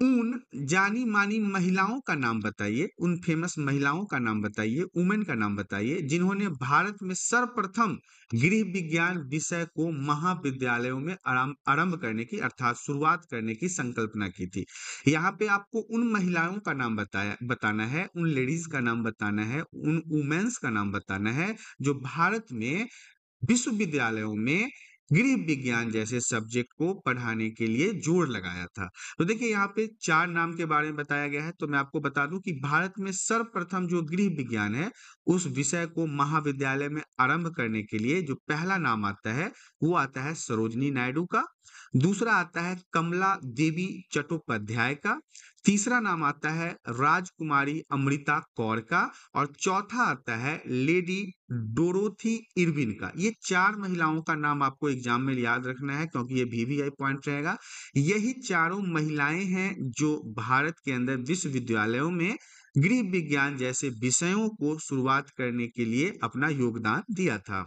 उन जानी मानी महिलाओं का नाम बताइए, उन फ़ेमस महिलाओं का नाम बताइए वुमेन का नाम बताइए, जिन्होंने भारत में सर्वप्रथम गृह विज्ञान विषय को महाविद्यालयों में आरंभ आरंभ करने की, अर्थात शुरुआत करने की संकल्पना की थी। यहाँ पे आपको उन महिलाओं का नाम बताया, बताना है, उन लेडीज़ का नाम बताना है, उन वुमेन्स का नाम बताना है, जो भारत में विश्वविद्यालयों में गृह विज्ञान जैसे सब्जेक्ट को पढ़ाने के लिए ज़ोर लगाया था। तो देखिए, यहाँ पे चार नाम के बारे में बताया गया है तो मैं आपको बता दूँ कि भारत में सर्वप्रथम जो गृह विज्ञान है, उस विषय को महाविद्यालय में आरंभ करने के लिए जो पहला नाम आता है, वो आता है सरोजनी नायडू का। दूसरा आता है कमला देवी चट्टोपाध्याय का। तीसरा नाम आता है राजकुमारी अमृता कौर का। और चौथा आता है लेडी डोरोथी इरविन का। ये चार महिलाओं का नाम आपको एग्ज़ाम में याद रखना है, क्योंकि ये वीवीआई पॉइंट रहेगा। यही चारों महिलाएँ हैं जो भारत के अंदर विश्वविद्यालयों में गृह विज्ञान जैसे विषयों को शुरुआत करने के लिए अपना योगदान दिया था।